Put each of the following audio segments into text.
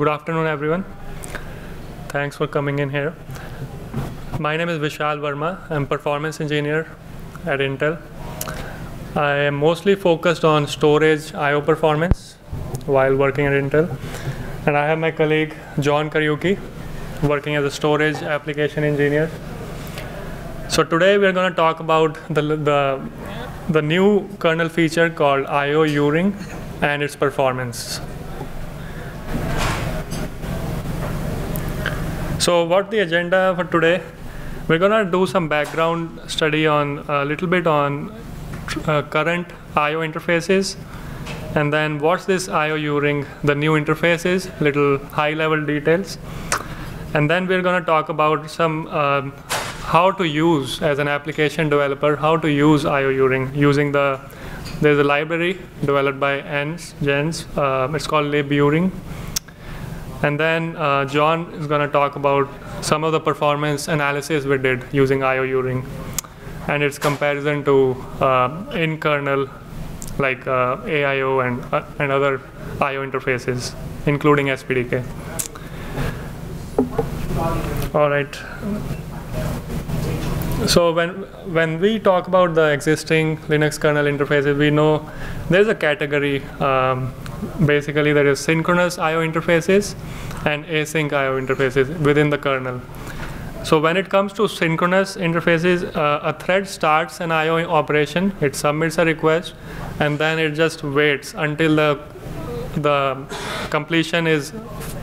Good afternoon, everyone. Thanks for coming in here. My name is Vishal Verma. I'm performance engineer at Intel. I am mostly focused on storage I/O performance while working at Intel, and I have my colleague John Kariuki working as a storage application engineer. So today we're going to talk about the, the, the new kernel feature called IO U-Ring and its performance. So what the agenda for today? We're gonna do some background study on a little bit on uh, current I/O interfaces, and then what's this I/O U-Ring, the new interfaces, little high-level details, and then we're gonna talk about some um, how to use as an application developer how to use IO U-Ring using the there's a library developed by ENS, Jens. Uh, it's called liburing and then uh, John is going to talk about some of the performance analysis we did using IO U-Ring and its comparison to uh, in-kernel like uh, AIO and, uh, and other IO interfaces, including SPDK. All right. So when when we talk about the existing Linux kernel interfaces, we know there's a category. Um, basically, there is synchronous I/O interfaces and async I/O interfaces within the kernel. So when it comes to synchronous interfaces, uh, a thread starts an I/O operation, it submits a request, and then it just waits until the the completion is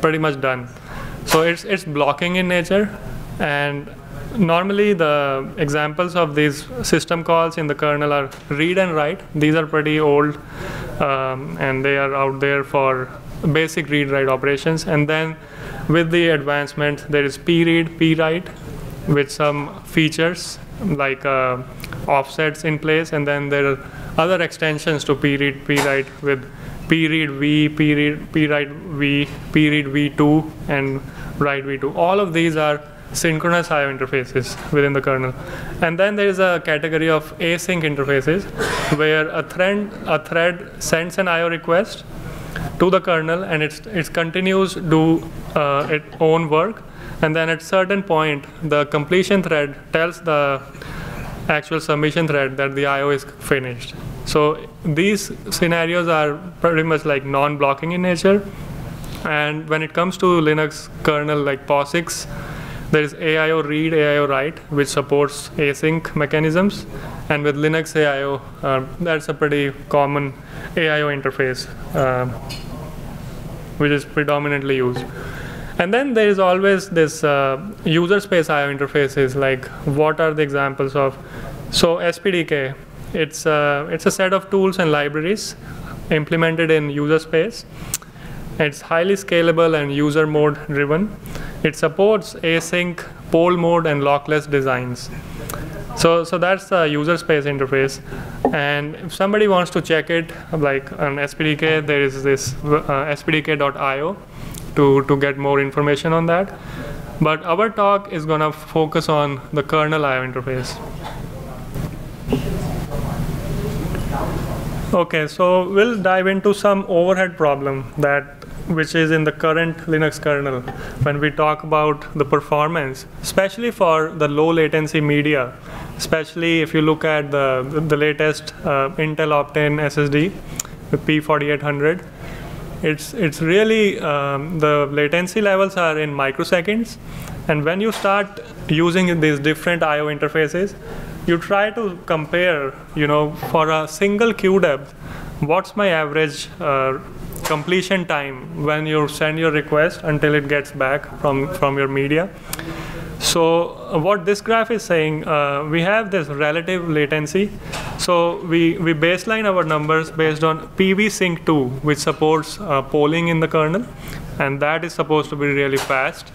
pretty much done. So it's it's blocking in nature, and normally the examples of these system calls in the kernel are read and write. These are pretty old, um, and they are out there for basic read-write operations. And then with the advancement, there is pread, write, with some features like uh, offsets in place, and then there are other extensions to pread, write with pread v, pread, write v, pread v2, and write v2. All of these are synchronous I/O interfaces within the kernel. And then there is a category of async interfaces where a thread a thread sends an I/O request to the kernel and it's it continues do uh, its own work. And then at certain point, the completion thread tells the actual submission thread that the I/O is finished. So these scenarios are pretty much like non-blocking in nature. And when it comes to Linux kernel like POSIX, there is AIO read, AIO write, which supports async mechanisms. And with Linux AIO, uh, that's a pretty common AIO interface, uh, which is predominantly used. And then there is always this uh, user space IO interfaces, like what are the examples of? So SPDK, it's, uh, it's a set of tools and libraries implemented in user space. It's highly scalable and user mode driven. It supports async, poll mode, and lockless designs. So, so that's the user space interface. And if somebody wants to check it, like on SPDK, there is this uh, spdk.io to, to get more information on that. But our talk is going to focus on the kernel IO interface. Okay, so we'll dive into some overhead problem that which is in the current Linux kernel when we talk about the performance, especially for the low latency media, especially if you look at the, the latest uh, Intel Optane SSD, the P4800. It's, it's really, um, the latency levels are in microseconds. And when you start using these different I.O. interfaces, you try to compare, you know, for a single queue depth, what's my average uh, completion time when you send your request until it gets back from, from your media. So uh, what this graph is saying, uh, we have this relative latency. So we, we baseline our numbers based on PvSync2, which supports uh, polling in the kernel, and that is supposed to be really fast.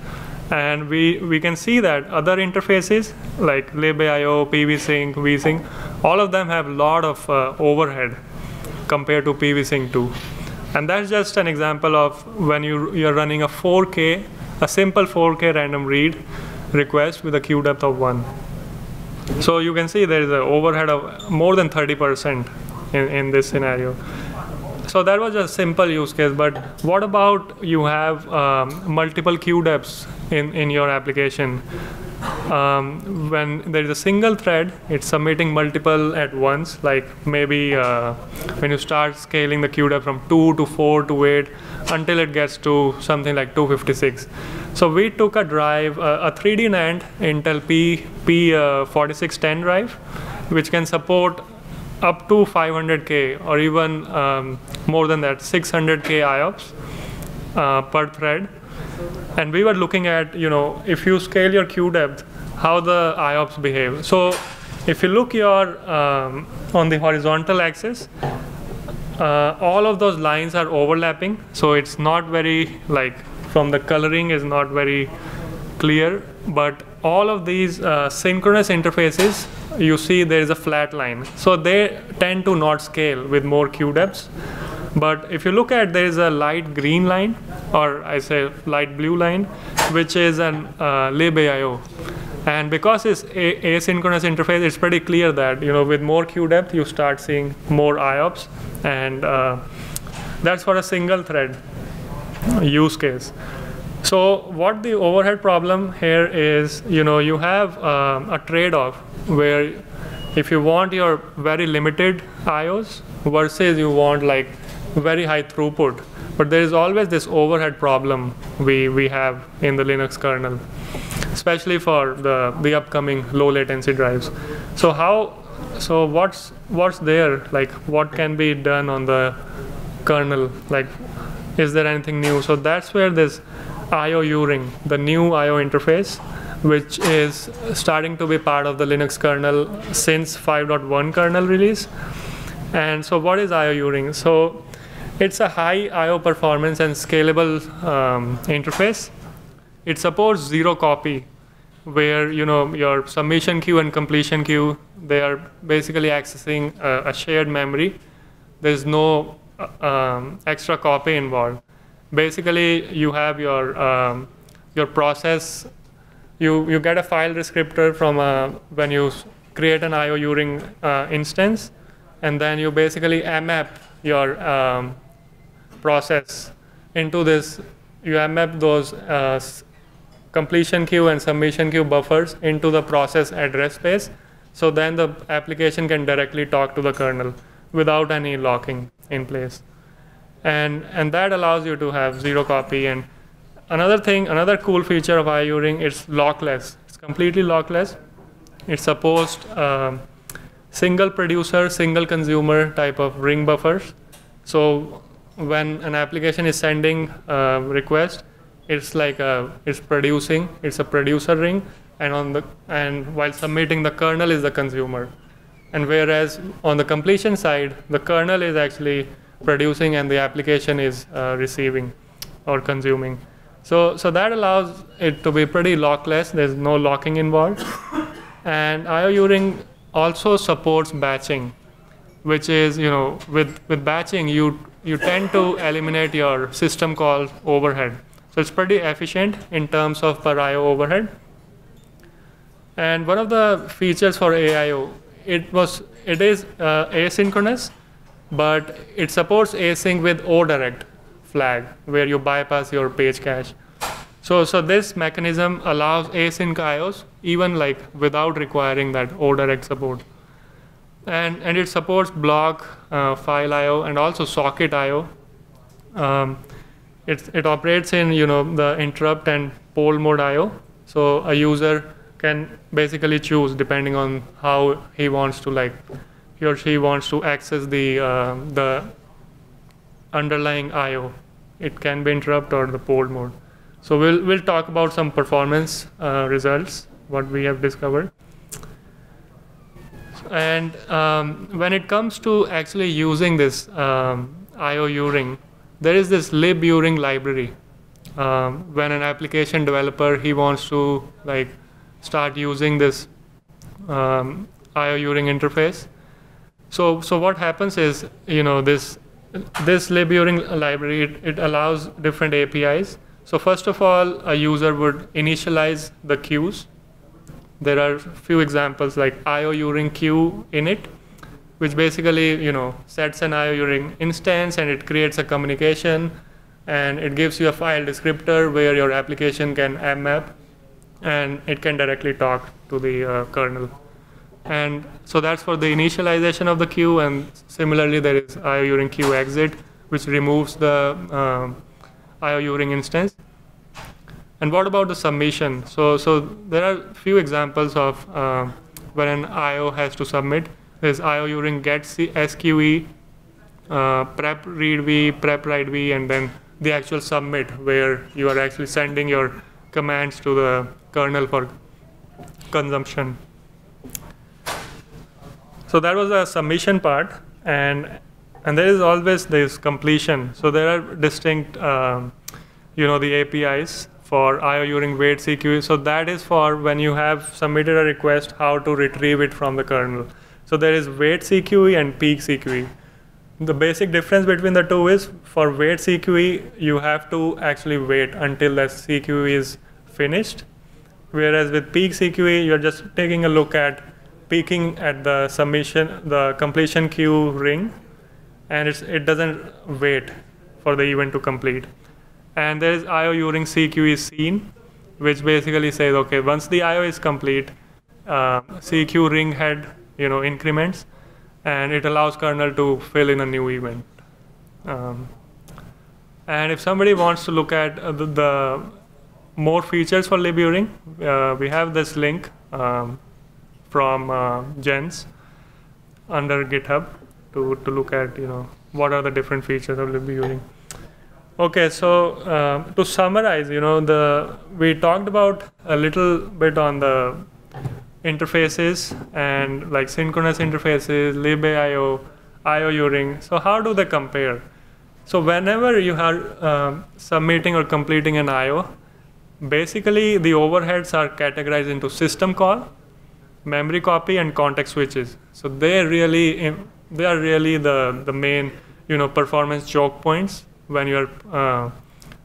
And we, we can see that other interfaces like libaio, PvSync, vsync, all of them have a lot of uh, overhead compared to PvSync2. And that's just an example of when you, you're running a 4K, a simple 4K random read request with a queue depth of 1. So you can see there is an overhead of more than 30% in, in this scenario. so that was a simple use case. But what about you have um, multiple queue depths in, in your application? Um, when there is a single thread, it's submitting multiple at once. Like maybe uh, when you start scaling the depth from two to four to eight, until it gets to something like 256. So we took a drive, uh, a 3D NAND Intel P P4610 uh, drive, which can support up to 500k or even um, more than that 600k IOPS uh, per thread and we were looking at you know if you scale your queue depth how the IOPS behave so if you look your um, on the horizontal axis uh, all of those lines are overlapping so it's not very like from the coloring is not very clear but all of these uh, synchronous interfaces you see there is a flat line. So they tend to not scale with more queue depths. But if you look at there is a light green line, or I say light blue line, which is an uh, libaio. And because it's asynchronous interface, it's pretty clear that you know with more queue depth you start seeing more IOPS, and uh, that's for a single thread use case. So what the overhead problem here is, you know, you have um, a trade-off where if you want your very limited IOs versus you want like very high throughput, but there is always this overhead problem we, we have in the Linux kernel, especially for the, the upcoming low latency drives. So how so what's what's there like what can be done on the kernel like is there anything new so that's where this IOU ring the new IO interface which is starting to be part of the Linux kernel since 5.1 kernel release. And so, what is IO ring? So, it's a high IO performance and scalable um, interface. It supports zero copy, where you know your submission queue and completion queue they are basically accessing a, a shared memory. There's no uh, um, extra copy involved. Basically, you have your um, your process you, you get a file descriptor from uh, when you create an IOU ring uh, instance, and then you basically mmap your um, process into this. You mmap those uh, completion queue and submission queue buffers into the process address space. So then the application can directly talk to the kernel without any locking in place. And, and that allows you to have zero copy and Another thing, another cool feature of IOU ring, it's lockless. It's completely lockless. It supports um, single producer, single consumer type of ring buffers. So when an application is sending a request, it's like a, it's producing, it's a producer ring, and on the and while submitting, the kernel is the consumer. And whereas on the completion side, the kernel is actually producing and the application is uh, receiving or consuming. So, so that allows it to be pretty lockless. There's no locking involved. and IOU ring also supports batching, which is, you know, with, with batching, you, you tend to eliminate your system call overhead. So it's pretty efficient in terms of per IO overhead. And one of the features for AIO, it was it is uh, asynchronous, but it supports async with ODirect flag where you bypass your page cache. So, so this mechanism allows async IOs even like without requiring that ODirect support. And, and it supports block, uh, file IO, and also socket IO. Um, it, it operates in you know the interrupt and poll mode IO. So a user can basically choose depending on how he wants to like he or she wants to access the uh, the underlying IO it can be interrupt or the poll mode. So we'll, we'll talk about some performance uh, results, what we have discovered. And um, when it comes to actually using this um, IO ring, there is this liburing library. Um, when an application developer he wants to like start using this um, IO ring interface. So so what happens is you know this this liburing library, it, it, allows different APIs. So first of all, a user would initialize the queues. There are a few examples like IOU ring queue init, which basically you know sets an IO Uring instance and it creates a communication and it gives you a file descriptor where your application can mmap and it can directly talk to the uh, kernel. And so that's for the initialization of the queue and similarly there is IO Uring queue exit which removes the um, IO Uring instance. And what about the submission? So, so there are a few examples of uh, when an IO has to submit. There's IO Uring get SQE, uh, prep read v, prep write v, and then the actual submit where you are actually sending your commands to the kernel for consumption. So that was the submission part, and and there is always this completion. So there are distinct, um, you know, the APIs for IO Uring wait CQE. So that is for when you have submitted a request, how to retrieve it from the kernel. So there is wait CQE and peek CQE. The basic difference between the two is for wait CQE, you have to actually wait until the CQE is finished. Whereas with peek CQE, you're just taking a look at peeking at the submission, the completion queue ring, and it doesn't wait for the event to complete. And there is IO Uring CQE seen, which basically says, okay, once the IO is complete, uh, CQ ring head, you know, increments, and it allows kernel to fill in a new event. Um, and if somebody wants to look at uh, the, the, more features for liburing, uh, we have this link um, from uh, Jens under GitHub to, to look at you know what are the different features of liburing. Okay, so uh, to summarize, you know, the we talked about a little bit on the interfaces and like synchronous interfaces, libio, IO Uring. So how do they compare? So whenever you are um, submitting or completing an IO, basically the overheads are categorized into system call, memory copy, and context switches. So they really they are really the the main you know performance choke points when you're uh,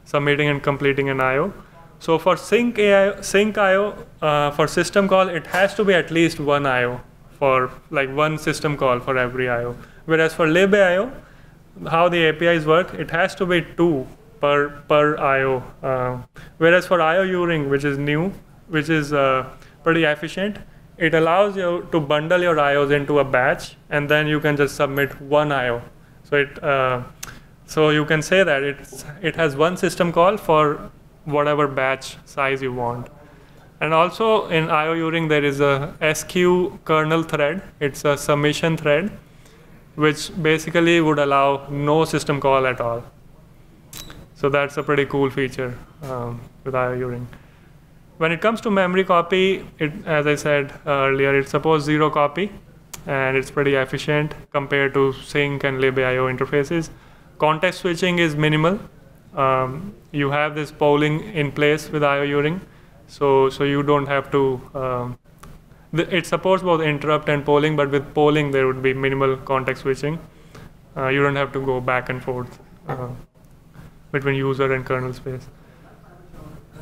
submitting and completing an IO. So for sync AI, sync IO uh, for system call, it has to be at least one IO for like one system call for every IO. Whereas for lib IO, how the APIs work, it has to be two per per IO. Uh, whereas for IO Uring, which is new, which is uh, pretty efficient, it allows you to bundle your IOs into a batch, and then you can just submit one IO. So it uh, so you can say that it's it has one system call for whatever batch size you want. And also in IO Uring, there is a SQ kernel thread. It's a submission thread, which basically would allow no system call at all. So that's a pretty cool feature um, with IO Uring. When it comes to memory copy, it, as I said earlier, it supports zero copy, and it's pretty efficient compared to sync and libIO interfaces. Context switching is minimal, um, you have this polling in place with IO Uring, so so you don't have to. Um, it supports both interrupt and polling, but with polling there would be minimal context switching. Uh, you don't have to go back and forth uh, between user and kernel space.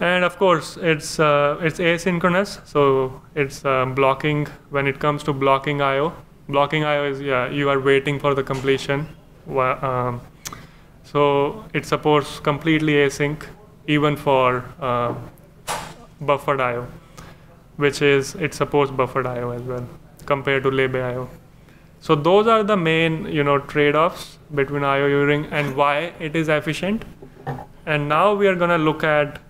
And of course, it's uh, it's asynchronous, so it's um, blocking when it comes to blocking I/O. Blocking I/O is yeah, you are waiting for the completion. Um, so it supports completely async even for uh, buffered IO, which is it supports buffered IO as well compared to lib IO. So those are the main you know trade-offs between IO Uring and why it is efficient. And now we are going to look at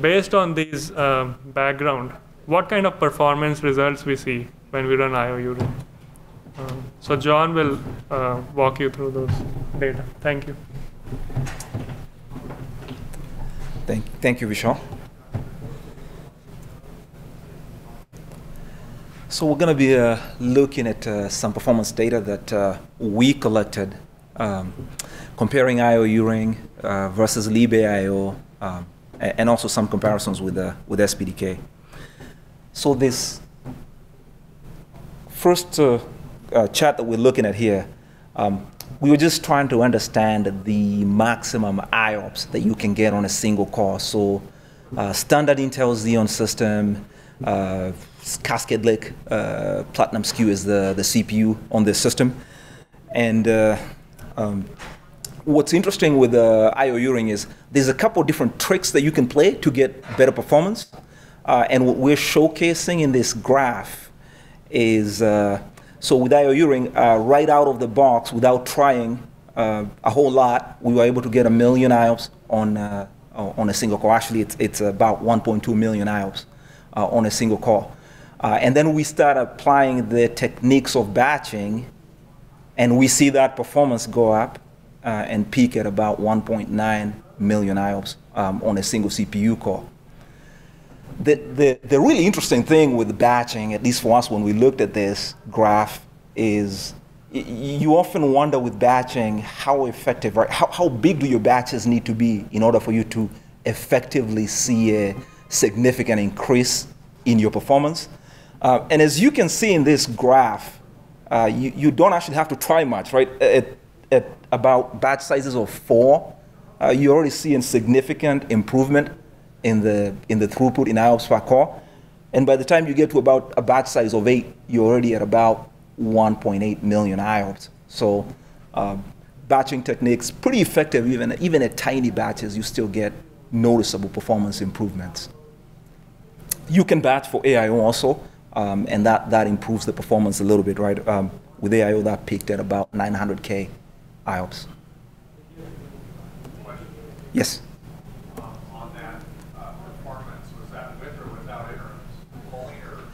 based on these uh, background, what kind of performance results we see when we run IO Uring. Um, so John will uh, walk you through those data. Thank you. Thank, thank you, Vishal. So we're going to be uh, looking at uh, some performance data that uh, we collected, um, comparing IO Uring uh, versus libIO, um, and also some comparisons with, uh, with SPDK. So this first uh, chart that we're looking at here, um, we were just trying to understand the maximum IOPS that you can get on a single core. So uh, standard Intel Xeon system, Uh, Cascade Lake uh, Platinum SKU is the, the CPU on this system. And uh, um, what's interesting with uh, IO U-ring is there's a couple of different tricks that you can play to get better performance. Uh, and what we're showcasing in this graph is, uh, so with IO U-ring, uh, right out of the box, without trying uh, a whole lot, we were able to get a million IOPS on, uh, on a single core. Actually, it's, it's about 1.2 million IOPS on a single core. and then we start applying the techniques of batching, and we see that performance go up uh, and peak at about 1.9 million IOPS um, on a single CPU core. The, the, the really interesting thing with batching, at least for us when we looked at this graph, is you often wonder with batching how effective, right? How, how big do your batches need to be in order for you to effectively see a significant increase in your performance? Uh, and as you can see in this graph, uh, you, you don't actually have to try much, right? At, at about batch sizes of four, uh, you're already seeing significant improvement in the, in the throughput in IOPS per core. And by the time you get to about a batch size of eight, you're already at about 1.8 million IOPS. So uh, batching techniques, pretty effective even, even at tiny batches, you still get noticeable performance improvements. You can batch for AIO also, um, and that, that improves the performance a little bit, right? Um, with AIO, that peaked at about 900K IOPS. Yes? Um, on that uh, performance, was that with or without polling or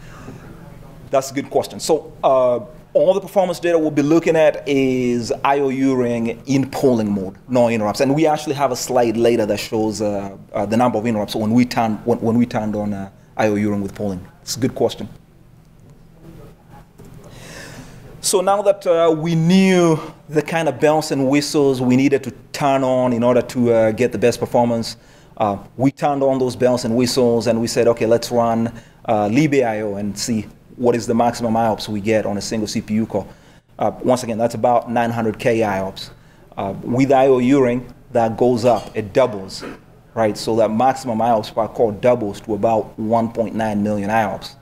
That's a good question. So uh, all the performance data we'll be looking at is IO U-ring in polling mode, no interrupts. And we actually have a slide later that shows uh, uh the number of interrupts when we turned, when, when we turned on uh, IO U-ring with polling. It's a good question. So now that uh, we knew the kind of bells and whistles we needed to turn on in order to uh, get the best performance, uh, we turned on those bells and whistles and we said, okay, let's run uh, LibIO and see what is the maximum IOPS we get on a single CPU core. Uh, once again, that's about 900K IOPS. Uh, with IO U-ring, that goes up, it doubles, right? So that maximum IOPS per core doubles to about 1.9 million IOPS.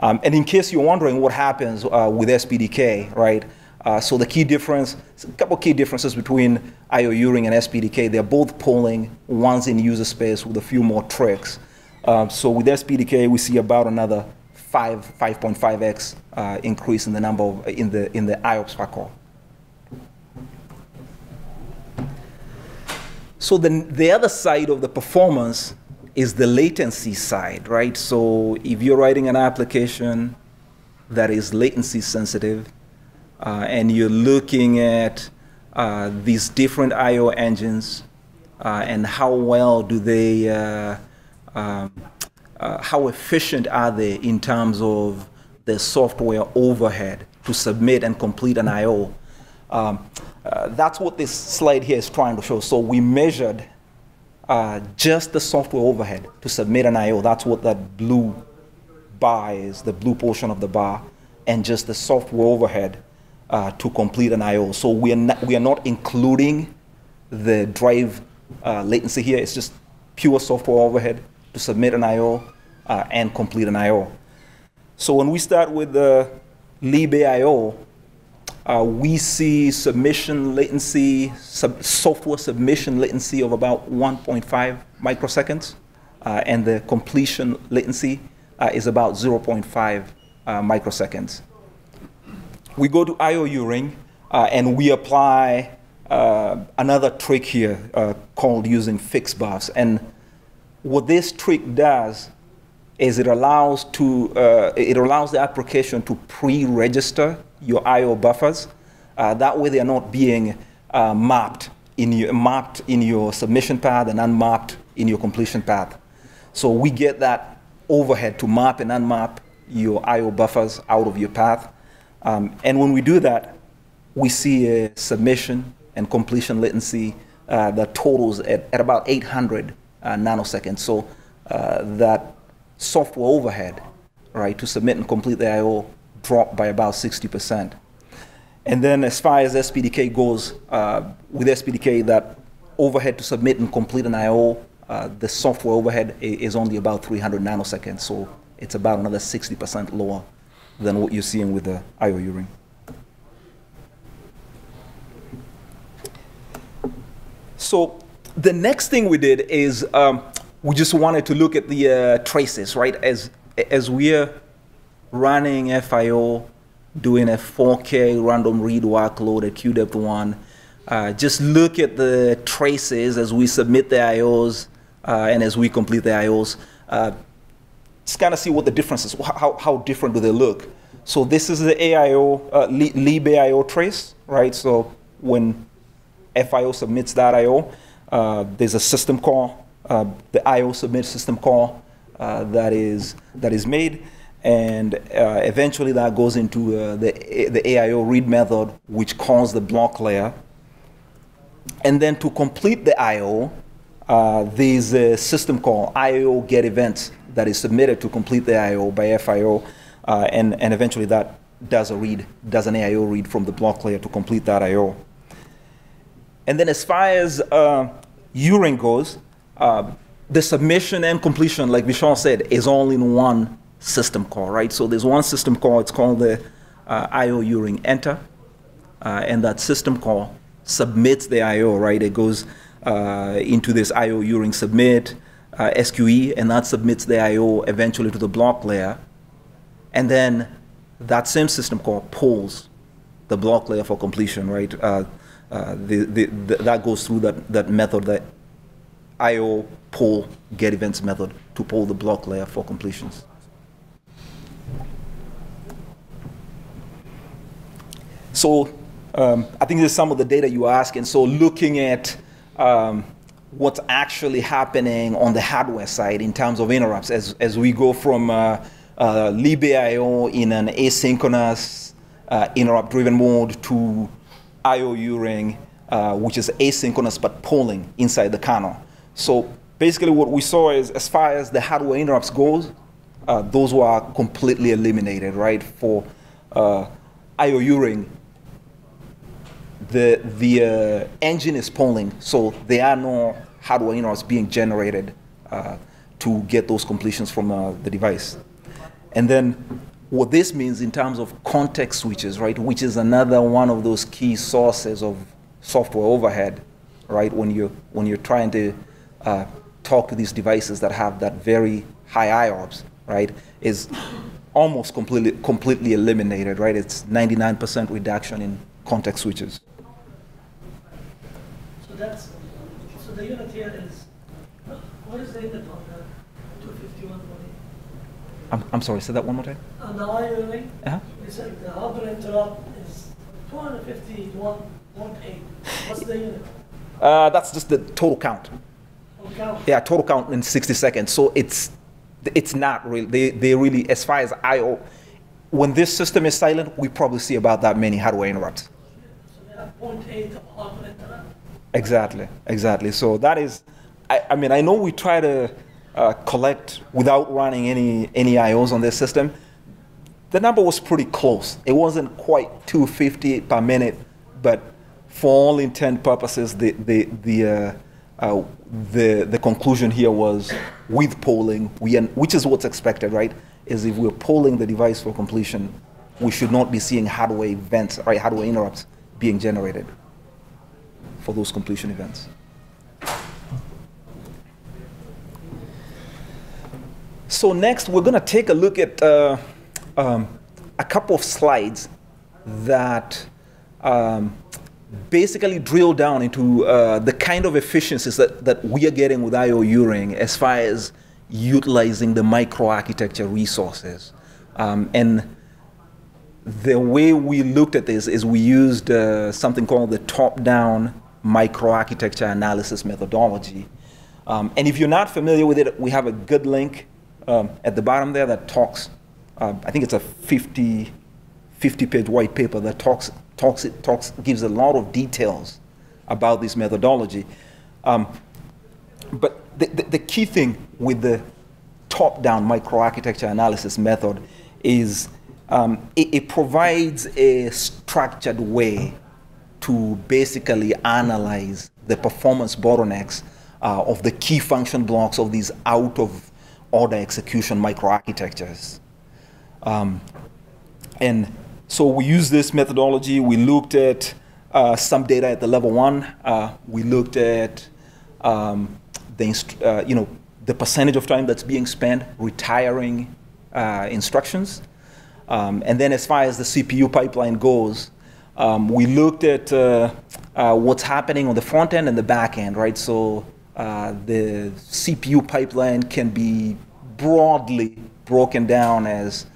Um, and in case you're wondering what happens uh, with SPDK, right? Uh, so the key difference, a couple key differences between IO U-ring and SPDK. They're both polling, one's in user space with a few more tricks. Um, so with SPDK, we see about another five, 5.5x uh, increase in the number of, in the, in the IOPS per core. So the, the other side of the performance is the latency side, right? So if you're writing an application that is latency sensitive, uh, and you're looking at uh, these different I/O engines uh, and how well do they, uh, um, uh, how efficient are they in terms of the software overhead to submit and complete an I/O. Um, uh, that's what this slide here is trying to show. So we measured uh, just the software overhead to submit an I/O. That's what that blue bar is, the blue portion of the bar, and just the software overhead uh, to complete an I/O. So we are not, we are not including the drive uh, latency here. It's just pure software overhead to submit an I/O uh, and complete an I/O. So when we start with the libIO, uh, we see submission latency, sub software submission latency of about 1.5 microseconds, uh, and the completion latency uh, is about 0.5 uh, microseconds. We go to IO U-ring, uh, and we apply uh, another trick here called using fixed bufs. And what this trick does is it allows to it allows the application to pre-register your I/O buffers. Uh, that way, they are not being uh, mapped in your mapped in your submission path and unmapped in your completion path. So we get that overhead to map and unmap your I/O buffers out of your path. Um, and when we do that, we see a submission and completion latency uh, that totals at, at about 800 uh, nanoseconds. So uh, that software overhead, right, to submit and complete the I/O dropped by about 60%. And then as far as SPDK goes, uh, with SPDK, that overhead to submit and complete an I.O., uh, the software overhead is only about 300 nanoseconds. So It's about another 60% lower than what you're seeing with the IOU ring. So the next thing we did is um, we just wanted to look at the uh, traces, right? As as we're running FIO, doing a 4K random read workload at QDepth1, uh, just look at the traces as we submit the IOs uh, and as we complete the IOs. Uh, just kind of see what the differences, how, how different do they look. So this is the AIO, uh, trace, right? So when FIO submits that IO, uh, there's a system call, the IO submit system call uh, that is that is made, and uh, eventually that goes into uh, the the AIO read method, which calls the block layer. And then to complete the IO, uh, there's a system call IO get events that is submitted to complete the IO by FIO, and and eventually that does a read, does an AIO read from the block layer to complete that IO. And then as far as uh, goes, uh, the submission and completion, like Vishal said, is all in one system call, right? So there's one system call, it's called the uh, IO URING enter, uh, and that system call submits the IO, right? It goes uh, into this IO URING submit uh, SQE, and that submits the IO eventually to the block layer. And then that same system call pulls the block layer for completion, right? The, the, the, that goes through that, that method, that IO poll get events method to pull the block layer for completions. So um, I think this is some of the data you ask, and so looking at um, what's actually happening on the hardware side in terms of interrupts as, as we go from uh, uh, libAIO in an asynchronous uh, interrupt-driven mode to IOU ring, uh, which is asynchronous but polling inside the kernel. So basically what we saw is as far as the hardware interrupts goes, uh, those were completely eliminated, right? For uh, IOU ring, the, the uh, engine is polling, so there are no hardware interrupts being generated uh, to get those completions from uh, the device. And then what this means in terms of context switches, right, which is another one of those key sources of software overhead, right, when you're, when you're trying to uh, talk to these devices that have that very high IOPS, right, is almost completely, completely eliminated, right? It's 99% reduction in context switches. So that's, so the unit here is, what is the unit on the 251 I'm, I'm sorry, say that one more time. On the IOA, Uh-huh. you said the hardware interrupt is 251.8. What's the unit? Uh, that's just the total count. Count? Yeah, total count in 60 seconds. So it's it's not really they, they really as far as IO when this system is silent, we probably see about that many hardware interrupts. So they have 0.8 of hardware interrupt. Exactly, exactly. So that is, I, I mean, I know we try to uh, collect without running any any IOs on this system. The number was pretty close. It wasn't quite 250 per minute, but for all intent purposes, the the the uh, uh, the the conclusion here was with polling, we which is what's expected, right? Is if we're polling the device for completion, we should not be seeing hardware events, right? Hardware interrupts being generated for those completion events. So next, we're going to take a look at uh, um, a couple of slides that um, basically drill down into uh, the kind of efficiencies that, that we are getting with IOU ring as far as utilizing the microarchitecture resources. Um, and the way we looked at this is we used uh, something called the top-down microarchitecture analysis methodology. Um, and if you're not familiar with it, we have a good link um, at the bottom there that talks, uh, I think it's a 50, 50 page white paper that talks, talks, it talks, gives a lot of details about this methodology. Um, but the, the, the, key thing with the top down microarchitecture analysis method is um, it, it provides a structured way to basically analyze the performance bottlenecks uh, of the key function blocks of these out of order execution microarchitectures. Um, and so we used this methodology. We looked at uh, some data at the level one. Uh, we looked at um, the, uh, you know, the percentage of time that's being spent retiring uh, instructions. Um, and then as far as the CPU pipeline goes, um, we looked at uh, what's happening on the front end and the back end, right? So the CPU pipeline can be broadly broken down as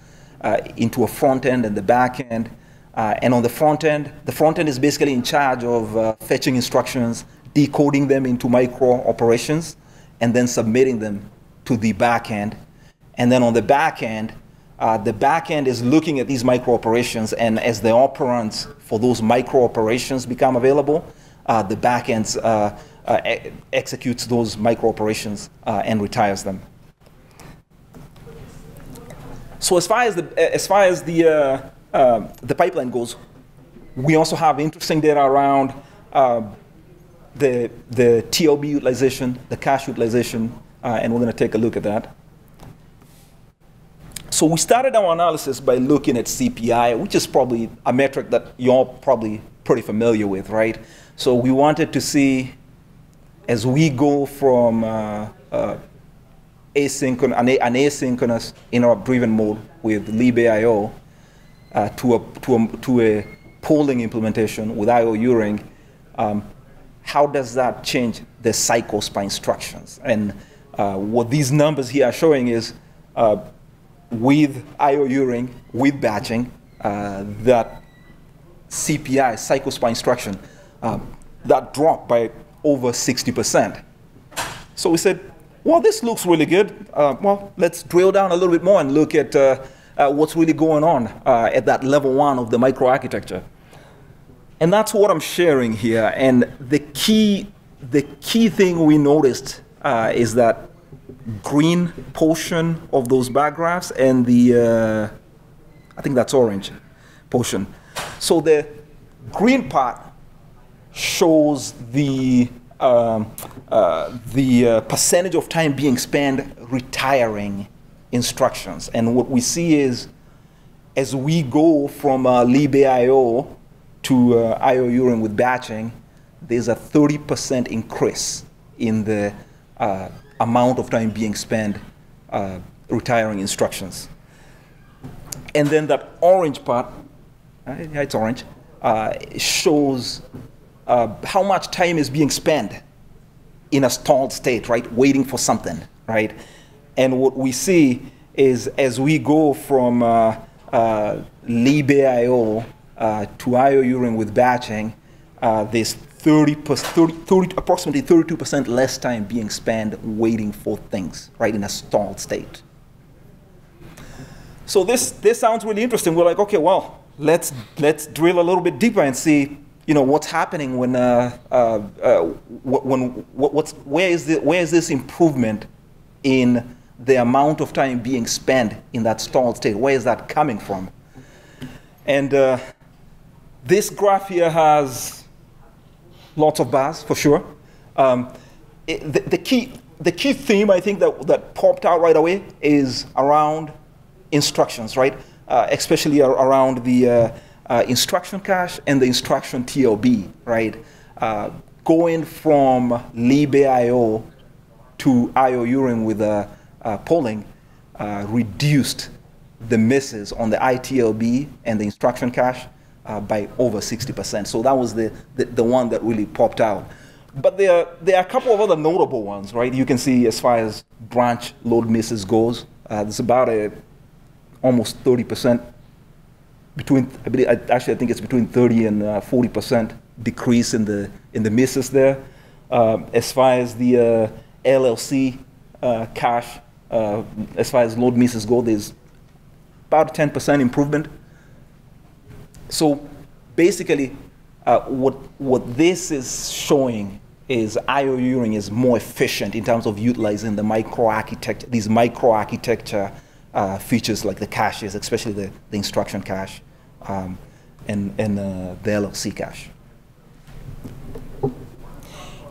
uh, into a front end and the back end. Uh, and on the front end, the front end is basically in charge of uh, fetching instructions, decoding them into micro operations, and then submitting them to the back end. And then on the back end, uh, the back end is looking at these micro operations, and as the operands for those micro operations become available, uh, the back end uh, executes those micro operations and retires them. So as far as the, as far as the, uh, uh, the pipeline goes, we also have interesting data around uh, the, the TLB utilization, the cache utilization, uh, and we're going to take a look at that. So we started our analysis by looking at CPI, which is probably a metric that you're probably pretty familiar with, right? So we wanted to see, as we go from uh, uh, asynchronous, an, an asynchronous interrupt-driven mode with libIO uh, to, a, to, a, to a polling implementation with IO Uring, um, how does that change the cycles by instructions? And uh, what these numbers here are showing is uh, with IO Uring, with batching, uh, that CPI, cycles per instruction, um, that dropped by over 60%. So we said, well, this looks really good. Uh, well, let's drill down a little bit more and look at uh, uh, what's really going on uh, at that level one of the microarchitecture. And that's what I'm sharing here. And the key, the key thing we noticed uh, is that green portion of those bar graphs and the, uh, I think that's orange portion. So the green part shows the um, uh, the uh, percentage of time being spent retiring instructions. And what we see is as we go from uh, libIO to uh, IO Uring with batching, there's a 30% increase in the uh, amount of time being spent uh, retiring instructions. And then that orange part, uh, it's orange, shows uh, how much time is being spent in a stalled state, right, waiting for something, right? And what we see is as we go from uh, uh, libIO uh, to IO Uring with batching, uh, there's 30, 30, 30, approximately 32% less time being spent waiting for things, right, in a stalled state. So this, this sounds really interesting. We're like, okay, well, let's, let's drill a little bit deeper and see you know what's happening when uh, uh, uh, when what's where is the where is this improvement in the amount of time being spent in that stalled state? Where is that coming from? And uh, this graph here has lots of bars for sure. Um, it, the, the, key the key theme I think that that popped out right away is around instructions, right? Uh, especially around the uh, uh, instruction cache and the instruction TLB, right? Uh, going from libIO to IO Uring with a uh, polling uh, reduced the misses on the ITLB and the instruction cache uh, by over 60%. So that was the, the, the, one that really popped out. But there are, there are a couple of other notable ones, right? You can see as far as branch load misses goes, uh, there's about a almost 30% between, I believe, actually I think it's between 30 and uh, 40 percent decrease in the in the misses there. Um, as far as the uh, LLC uh, cache, uh, as far as load misses go, there's about 10 percent improvement. So basically, uh, what what this is showing is IO Uring is more efficient in terms of utilizing the microarchitecture, these microarchitecture uh, features like the caches, especially the, the instruction cache um, and, and uh, the LLC cache.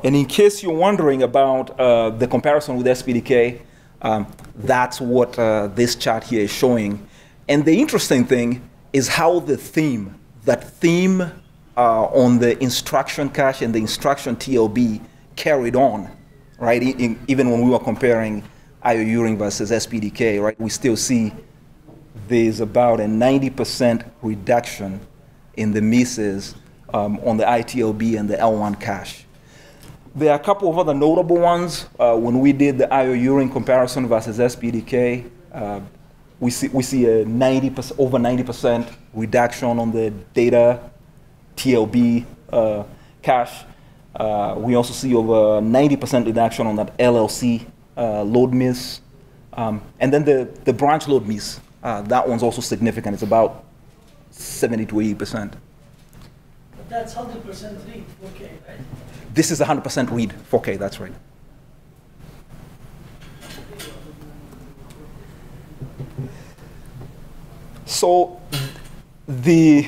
And in case you're wondering about uh, the comparison with SPDK, um, that's what uh, this chart here is showing. And the interesting thing is how the theme, that theme uh, on the instruction cache and the instruction TLB carried on, right? In, in, even when we were comparing IO Uring versus SPDK, right? We still see there's about a 90% reduction in the misses um, on the ITLB and the L1 cache. There are a couple of other notable ones. Uh, when we did the IO Uring comparison versus SPDK, uh, we see, we see a 90%, over 90% reduction on the data TLB uh, cache. Uh, we also see over 90% reduction on that LLC uh, load miss. Um, and then the, the branch load miss, uh, that one's also significant. It's about 70 to 80%. But that's hundred percent read, okay, right? This is 100% read 4K, that's right. So the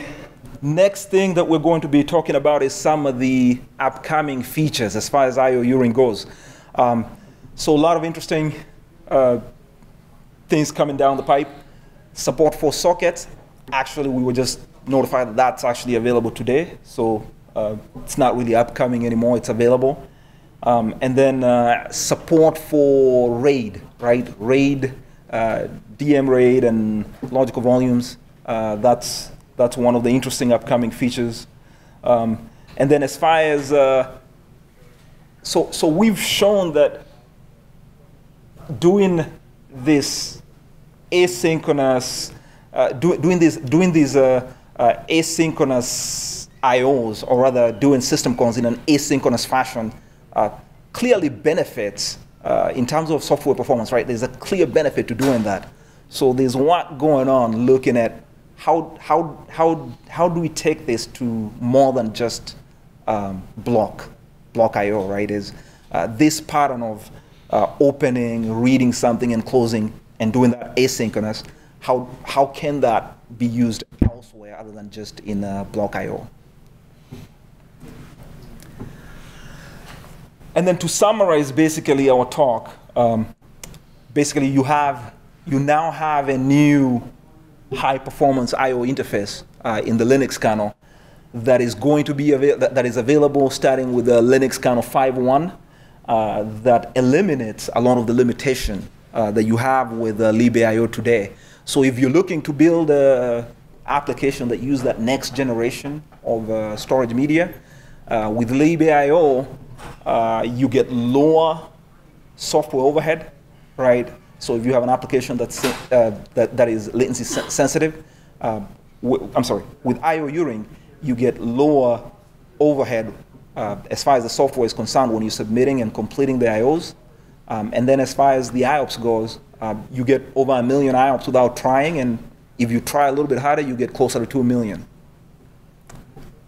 next thing that we're going to be talking about is some of the upcoming features as far as IO Uring goes. Um, so a lot of interesting uh, things coming down the pipe. Support for sockets. Actually, we were just notified that that's actually available today. So uh, it's not really upcoming anymore. It's available. Um, and then uh, support for RAID, right? RAID, uh, DM RAID, and logical volumes. Uh, that's that's one of the interesting upcoming features. Um, and then as far as uh, so so we've shown that doing this asynchronous uh, do, doing this doing these uh, uh, asynchronous IOs, or rather doing system calls in an asynchronous fashion, uh, clearly benefits uh, in terms of software performance, right? There's a clear benefit to doing that. So there's what going on looking at how, how, how, how do we take this to more than just um, block, block IO, right? Is uh, this pattern of uh, opening, reading something, and closing, and doing that asynchronous, how, how can that be used elsewhere other than just in uh, block IO? And then to summarize basically our talk, um, basically you have, you now have a new high performance IO interface uh, in the Linux kernel that is going to be that, that is available starting with the Linux kernel 5.1 uh, that eliminates a lot of the limitation uh, that you have with uh, libaio today. So if you're looking to build an application that use that next generation of uh, storage media, uh, with libaio, uh, you get lower software overhead, right? So if you have an application that's, that, that is latency sen- sensitive, I'm sorry, with IO Uring, you get lower overhead uh, as far as the software is concerned when you're submitting and completing the IOs. Um, and then as far as the IOPS goes, uh, you get over a million IOPS without trying, and if you try a little bit harder, you get closer to two million.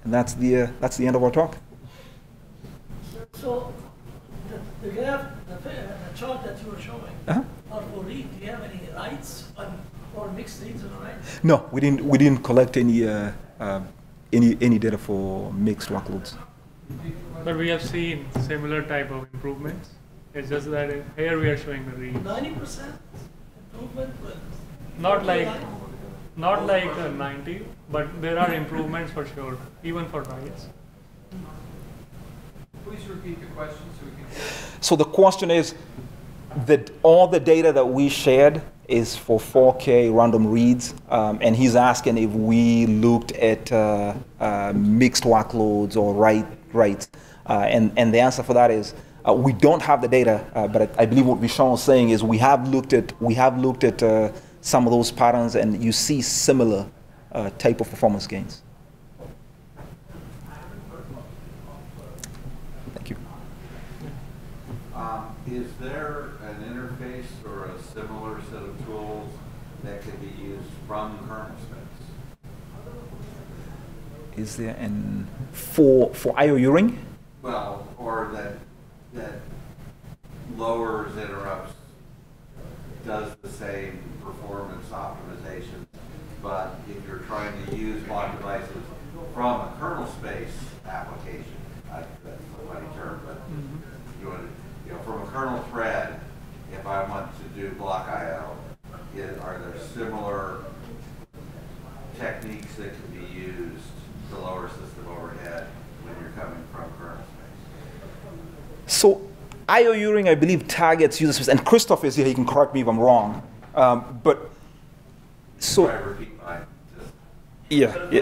And that's the, uh, that's the end of our talk. So, the, the graph, the, uh, the chart that you were showing, Uh-huh. or for read, do you have any writes on, or mixed reads and writes? No, we didn't, we didn't collect any, uh, um, any, any data for mixed workloads. But we have seen similar type of improvements. It's just that in- here we are showing the read. Ninety percent improvement. Not like, not like a 90, but there are improvements for sure, even for writes. Please repeat the question so we can hear. So the question is that all the data that we shared is for 4K random reads, um, and he's asking if we looked at uh, uh, mixed workloads or write writes, uh, and and the answer for that is. Uh, we don't have the data, uh, but I, I believe what Vishal is saying is we have looked at we have looked at uh, some of those patterns, and you see similar uh, type of performance gains. Thank you. Um, Is there an interface or a similar set of tools that could be used from kernel space? is there an for for IOU ring? Well, or that that lowers interrupts, does the same performance optimization, but if you're trying to use block devices from a kernel space application, I, that's a funny term, but mm -hmm. you, want to, you know from a kernel thread, if I want to do block I/O, are there similar techniques that can be used? the lower system overhead when you're coming from kernel space? So IOU ring, I believe, targets user space. And Christoph is here. He can correct me if I'm wrong. Um, but so. Yeah. yeah.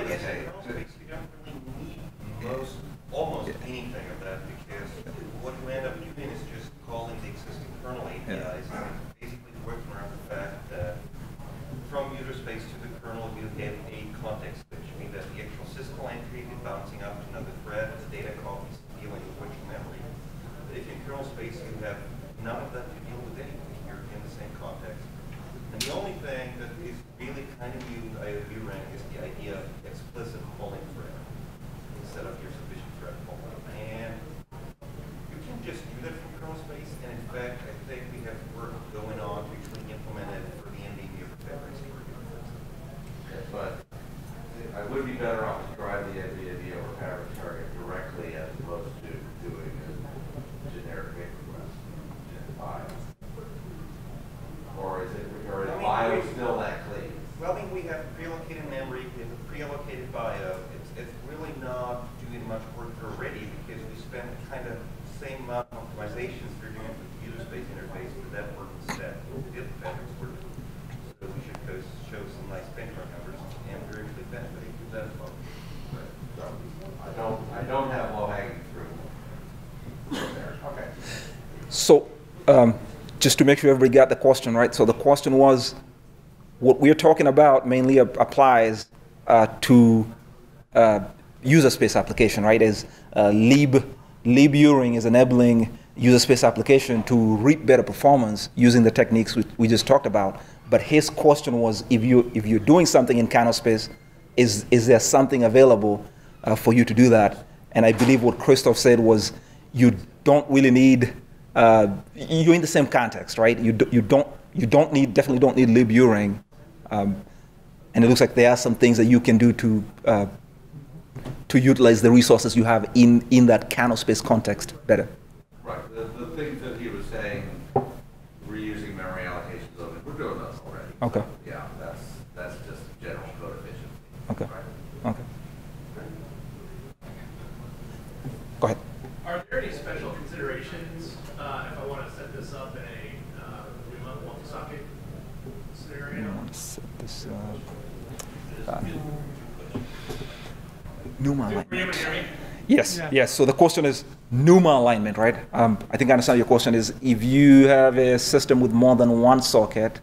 Just do that from kernel space. And in fact, I think we have work going on to actually implement it for the NVMe over Fabric security. But I would be better off to drive the NVMe over Fabric target directly as opposed to doing a generic make request in file. Or is it, or is I mean, bio we- still that clean? Well, I mean, we have pre-allocated memory, we have a pre-allocated bio. It's, it's really not doing much work already because we spend kind of same amount of optimizations we're doing with the user space interface for that work instead. The other fabrics work. So we should go show some nice benchmark numbers and we're actually benefiting from that as well. So I don't, I don't have low hanging fruit there. Okay. So, um, just to make sure everybody got the question right. So the question was, what we're talking about mainly ap- applies uh, to uh, user space application, right? Is uh, lib liburing is enabling user space application to reap better performance using the techniques we, just talked about. But his question was, if you if you're doing something in kernel space, is is there something available uh, for you to do that? And I believe what Christoph said was, you don't really need. Uh, you're in the same context, right? You, do, you don't you don't need definitely don't need liburing, um, and it looks like there are some things that you can do to uh, to utilize the resources you have in in that kernel space context better. Right, the, the things that he was saying, reusing memory allocations of it, we're doing those already. Okay. Yeah, that's, that's just general code efficiency. Okay. Right? Okay. Go ahead. Are there any special considerations uh, if I want to set this up in a uh, remote multi-socket scenario? Set this, uh, uh, Numa Were you able alignment. to hear me? Yes, Yeah. yes. So the question is Numa alignment, right? Um, I think I understand your question is if you have a system with more than one socket,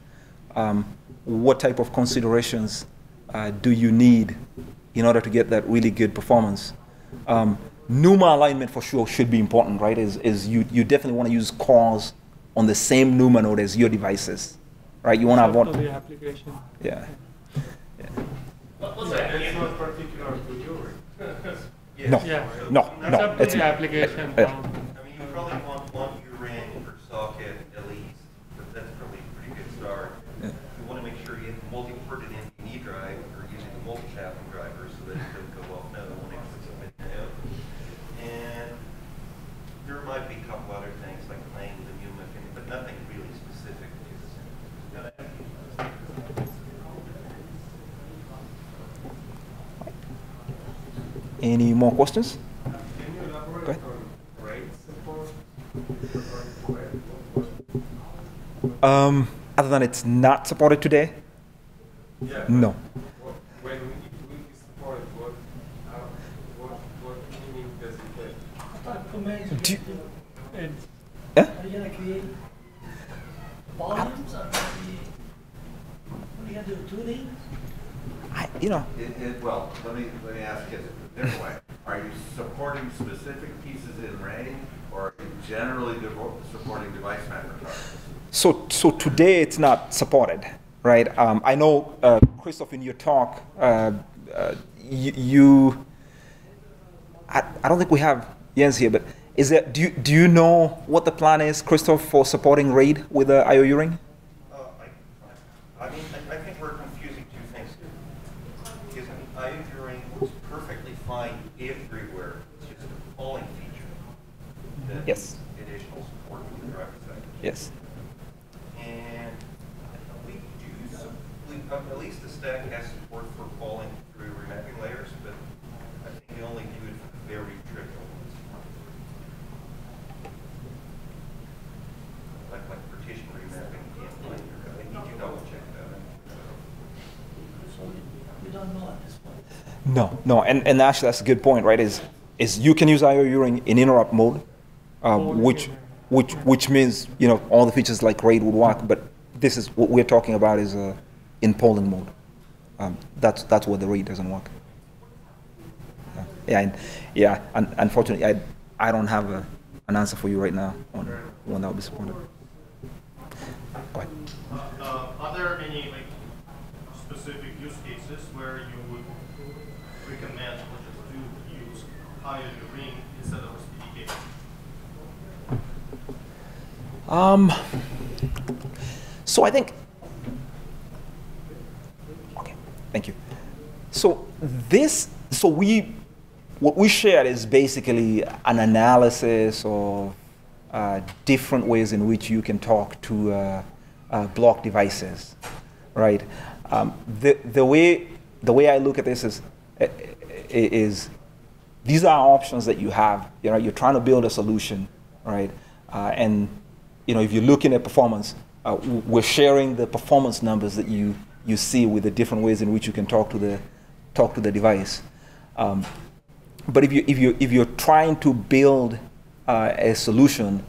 um, what type of considerations uh, do you need in order to get that really good performance? Um, Numa alignment for sure should be important, right? Is, is you, you definitely want to use cores on the same Numa node as your devices, right? You want to have Except one, the application. yeah. Let- Let's say, It's not particular to you. Yes. No, Yeah. no, It's no. up to it's- the application. yeah. um, I mean, you probably want one U-ring per socket at least, but that's probably a pretty good start. Yeah. You want to make sure you have multi-ported NVMe drive or using the multipathing driver so that it doesn't go off node when it's submitting node. And there might be a couple other things like playing with the NUMA, but nothing really specific. Any more questions? Can you Go elaborate ahead. on RAID support? regarding web? Um, other than it's not supported today, Yeah. no. What- When we, we support it, what, how, what, what meaning does it take? What type of commands you Do- gonna do? it's- Yeah? Are you gonna create volumes? Are you gonna create, what are you gonna do, tuning? I, you know, It, it, well, let me, let me ask it a different way. Are you supporting specific pieces in RAID or are you generally devo- supporting device mapper targets? So so today it's not supported, right? Um, I know, uh, Christoph, in your talk, uh, uh, you, you I, I don't think we have Jens here, but is there, do you, do you know what the plan is, Christoph, for supporting RAID with the IOU ring? Uh, I, I mean, I, I think we're confusing two things here. Because iodine works perfectly fine everywhere. It's just a polling feature. Yes. Additional support from the driver side. Yes. support for falling through remapping layers, but I think you only do it for very trivial ones. Like, like partition remapping can't find your I need to double check that. So we don't know at this point. No, no, and, and actually that's a good point, right? Is is you can use IOU in, in interrupt mode, um, which which which means you know all the features like RAID would work, but this is what we're talking about is uh, in polling mode. Um, that's that's where the RAID doesn't work. Yeah, yeah, and, yeah. Un- unfortunately, I I don't have a, an answer for you right now on when that will be supported. Go ahead. Uh, are there any like specific use cases where you would recommend projects to use IO Uring instead of SPDK? Um, so I think. Okay, thank you. So this, so we, what we shared is basically an analysis of uh, different ways in which you can talk to uh, uh, block devices, right? Um, the the way the way I look at this is is these are options that you have. You know, you're trying to build a solution, right? Uh, and you know, if you're looking at performance, uh, we're sharing the performance numbers that you, you see with the different ways in which you can talk to the, talk to the device. Um, but if, you, if, you, if you're trying to build uh, a solution,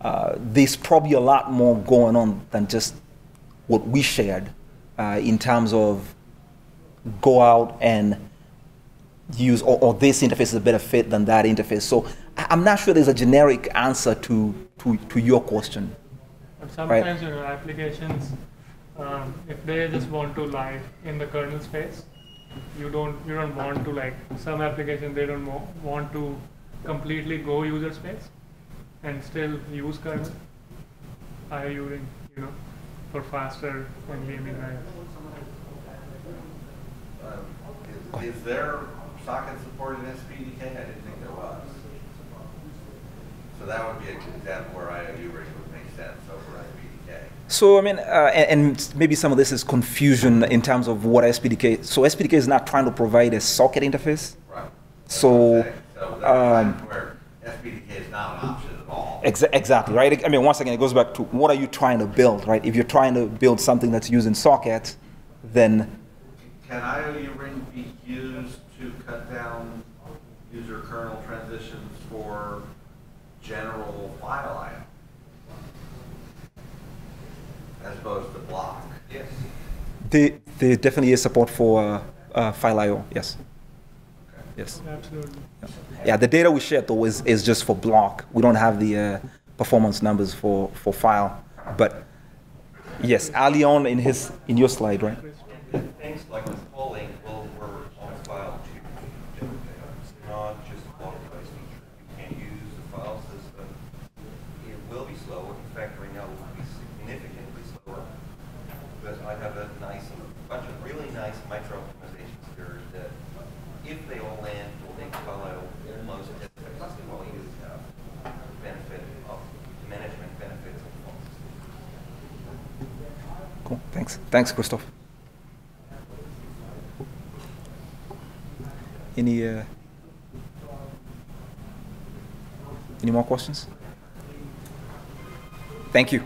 uh, there's probably a lot more going on than just what we shared uh, in terms of go out and use, or, or this interface is a better fit than that interface. So I'm not sure there's a generic answer to, to, to your question. But sometimes, you know, applications, um, if they just want to lie in the kernel space, you don't you don't want to like some application they don't want to completely go user space and still use kernel. Are you using you know for faster and gaming right? Um, Is, there socket support in SPDK? I didn't think there was. So that would be a good example where IOU ring would make sense over. So I mean, uh, and, and, maybe some of this is confusion in terms of what SPDK. So SPDK is not trying to provide a socket interface. Right. So, so um, where SPDK is not an option at all. Exa- exactly right. I mean, once again, it goes back to what are you trying to build, right? If you're trying to build something that's using socket, then can IOU ring be used to cut down user kernel transitions for general file IO? As opposed to block? Yes. there, there definitely is support for uh, uh, file I/O. Yes. Okay. Yes. Absolutely. Yeah. The data we share though is, is just for block. We don't have the uh, performance numbers for, for file. But yes, early on in his in your slide, right? Things like with polling will work on file too. It's not just a block device feature. You can use the file system. It will be slow. Factoring out will be significantly slower. But I have a nice, bunch of really nice micro optimizations here that if they all land, will make file out almost as effectively while you have benefit of management benefits of the file system. Cool. Thanks. Thanks, Christoph. Any uh, any more questions? Thank you.